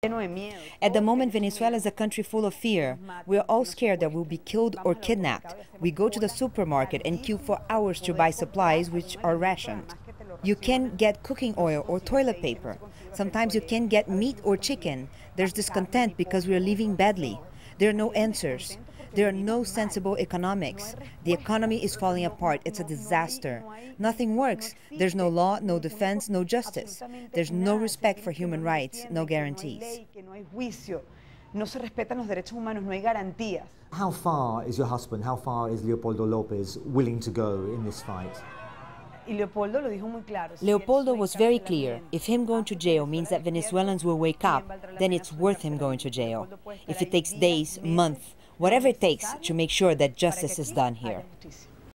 At the moment, Venezuela is a country full of fear. We're all scared that we'll be killed or kidnapped. We go to the supermarket and queue for hours to buy supplies which are rationed. You can't get cooking oil or toilet paper. Sometimes you can't get meat or chicken. There's discontent because we're living badly. There are no answers. There are no sensible economics. The economy is falling apart. It's a disaster. Nothing works. There's no law, no defense, no justice. There's no respect for human rights, no guarantees. No se respetan los derechos humanos, no hay garantías. How far is your husband, how far is Leopoldo Lopez willing to go in this fight? Leopoldo was very clear. If him going to jail means that Venezuelans will wake up, then it's worth him going to jail. If it takes days, months, whatever it takes to make sure that justice is done here.